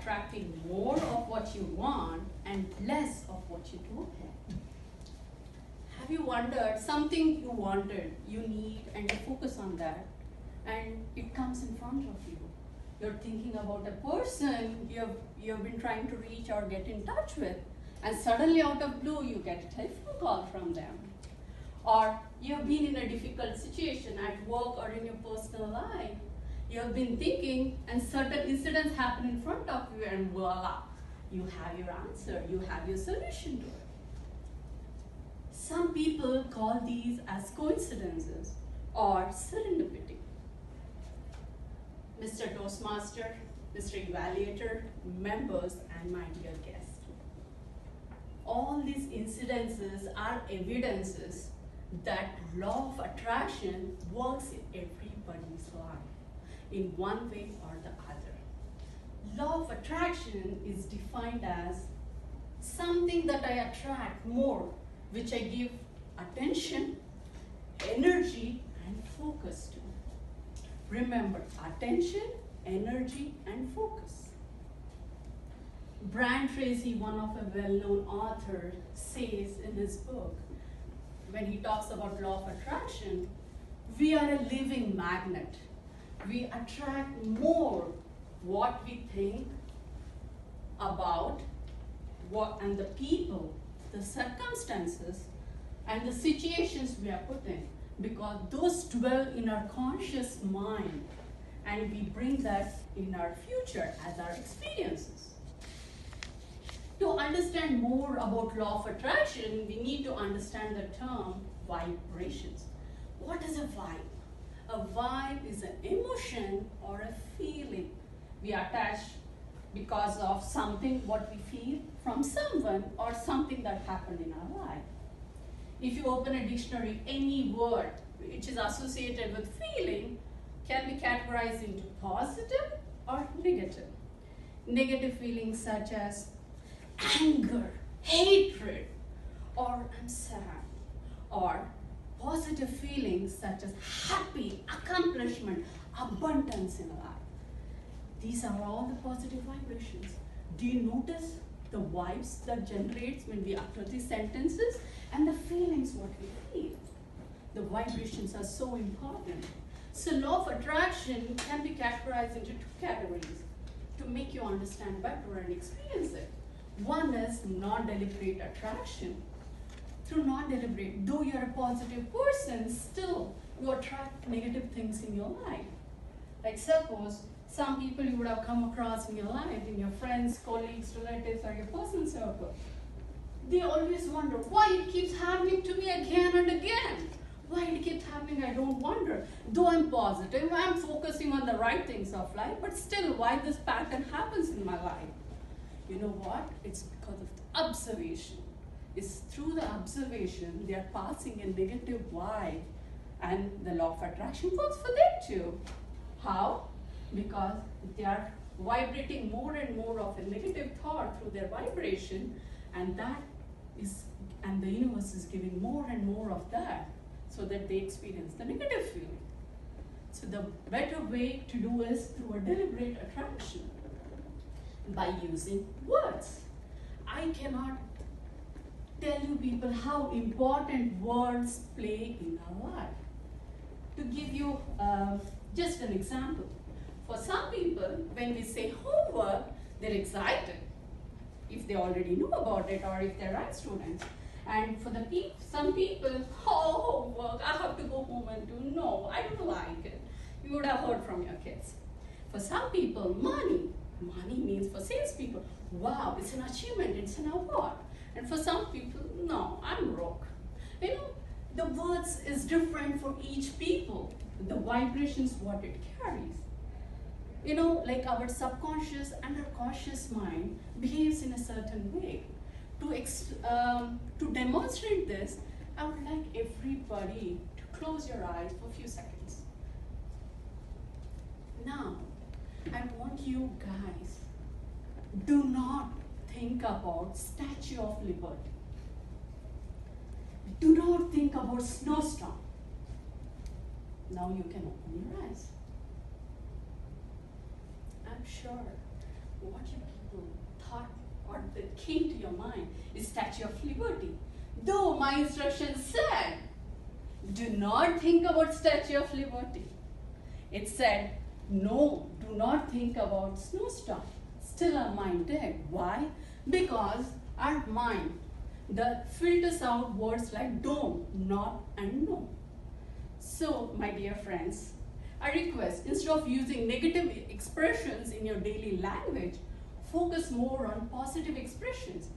attracting more of what you want and less of what you don't have. You wondered something you wanted, you need, and you focus on that, and it comes in front of you? You're thinking about a person you've, you've been trying to reach or get in touch with, and suddenly out of blue you get a telephone call from them. Or you've been in a difficult situation at work or in your personal life. You have been thinking, and certain incidents happen in front of you, and voila, you have your answer, you have your solution to it. Some people call these as coincidences or serendipity. Mr. Toastmaster, Mr. Evaluator, members, and my dear guests. All these incidences are evidences that law of attraction works in everybody's life in one way or the other. Law of attraction is defined as something that I attract more, which I give attention, energy, and focus to. Remember, attention, energy, and focus. Brian Tracy, one of a well-known author, says in his book, when he talks about law of attraction, we are a living magnet. We attract more what we think about what and the people, the circumstances, and the situations we are put in, because those dwell in our conscious mind, and we bring that in our future as our experiences. To understand more about law of attraction, we need to understand the term vibrations. What is a vibe? A vibe is an emotion or a feeling we attach because of something what we feel from someone or something that happened in our life. If you open a dictionary, any word which is associated with feeling can be categorized into positive or negative. Negative feelings such as anger, hatred, or I'm sad, or positive feelings such as happy, accomplishment, abundance in life. These are all the positive vibrations. Do you notice the vibes that generates when we utter these sentences and the feelings what we feel? The vibrations are so important. So law of attraction can be categorized into two categories to make you understand better and experience it. One is non-deliberate attraction. Through non-deliberate, though you're a positive person, still you attract negative things in your life. Like suppose some people you would have come across in your life, in your friends, colleagues, relatives, or your personal circle. They always wonder why it keeps happening to me again and again. Why it keeps happening, I don't wonder. Though I'm positive, I'm focusing on the right things of life, but still, why this pattern happens in my life? You know what? It's because of the observation. It's through the observation they are passing a negative vibe, and the law of attraction works for them too. How? Because they are vibrating more and more of a negative thought through their vibration, and that is, and the universe is giving more and more of that so that they experience the negative feeling. So the better way to do is through a deliberate attraction by using words. I cannot tell you people how important words play in our life. To give you uh, just an example, for some people, when we say homework, they're excited if they already know about it or if they're right students. And for the pe- some people, oh, homework, I have to go home and do. No, I don't like it. You would have heard from your kids. For some people, money. Money means for salespeople, wow, it's an achievement, it's an award. And for some people, no, I'm broke. You know, the words is different for each people. The vibrations, what it carries. You know, like our subconscious and our conscious mind behaves in a certain way. To, um, to demonstrate this, I would like everybody to close your eyes for a few seconds. Now, I want you guys, do not think about Statue of Liberty. Do not think about snowstorm. Now you can open your eyes. I'm sure what you people thought or that came to your mind is Statue of Liberty. Though my instructions said, do not think about Statue of Liberty. It said, no, do not think about snowstorm. Still our mind did. Why? Because our mind the filters out words like don't, not, and no. So, my dear friends, I request instead of using negative expressions in your daily language, focus more on positive expressions.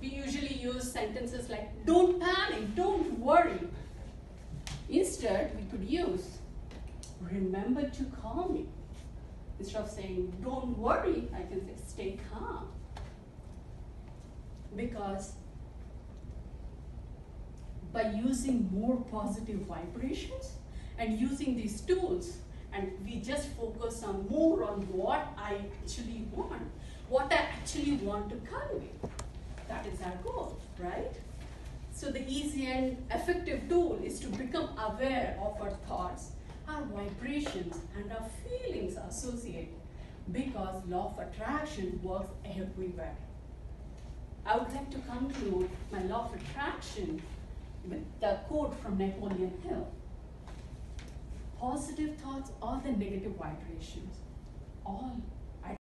We usually use sentences like don't panic, don't worry. Instead, we could use remember to call me. Instead of saying don't worry, I can say stay calm. Because by using more positive vibrations and using these tools, and we just focus on more on what I actually want, what I actually want to convey. That is our goal, right? So the easy and effective tool is to become aware of our thoughts, our vibrations, and our feelings associated because law of attraction works everywhere. I would like to conclude my law of attraction with the quote from Napoleon Hill. Positive thoughts or the negative vibrations, all